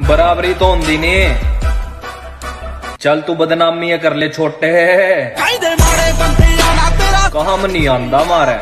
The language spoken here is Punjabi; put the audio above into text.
ਬਰਾਬਰੀ ਤਾਂ ਹੁੰਦੀ ਨਹੀਂ ਚੱਲ ਤੂੰ ਬਦਨਾਮੀ ਕਰ ਲੈ ਛੋਟੇ। ਕਹਿੰਦੇ ਮਾੜੇ ਬੰਦਿਆਂ ਨਾਲ ਨਹੀਂ ਆਂਦਾ ਮਾਰੇ।